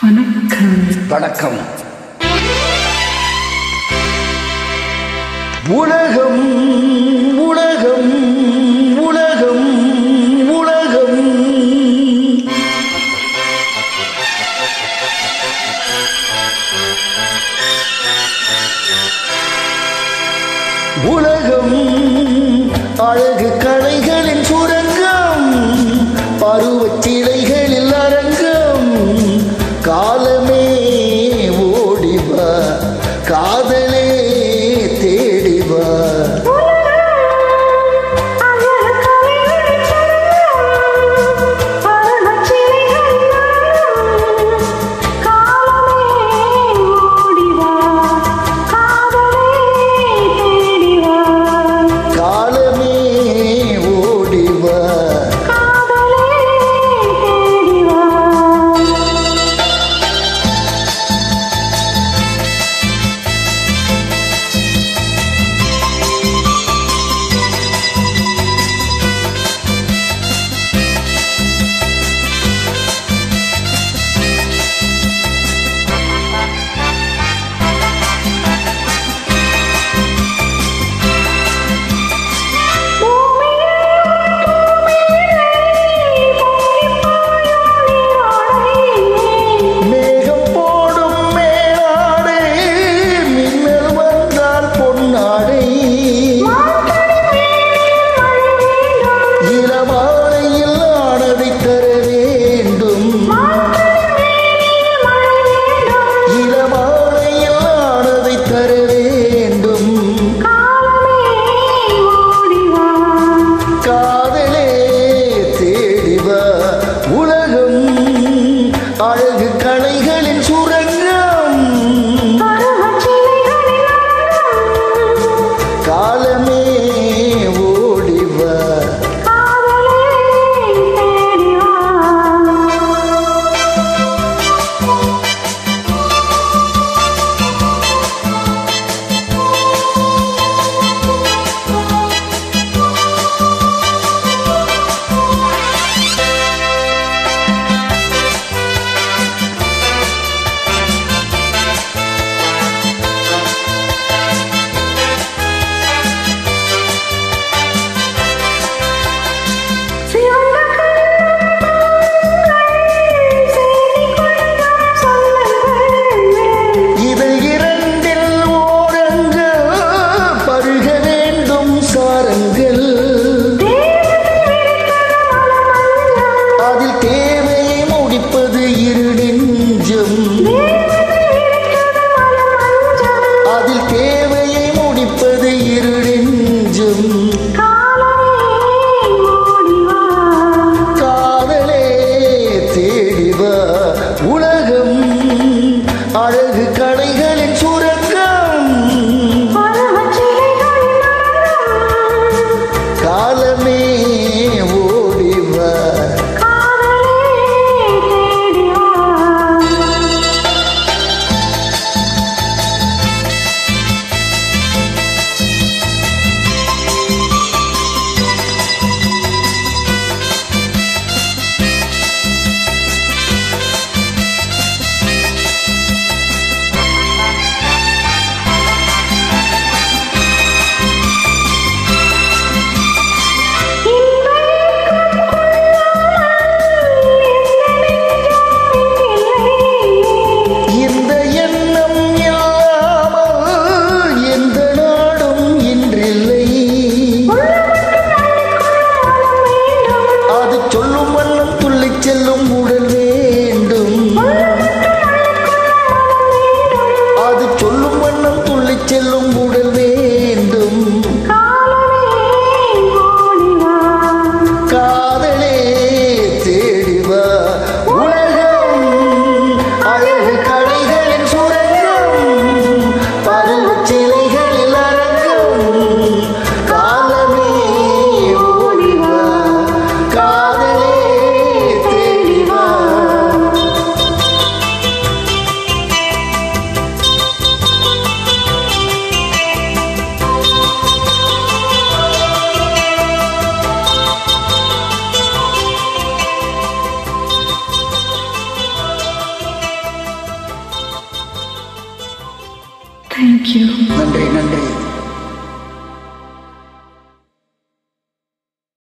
வணக்கம். உலகம் உலகம் உலகம் உலகம். உலகம் அழகு கலைகளின் சுர செல்லும்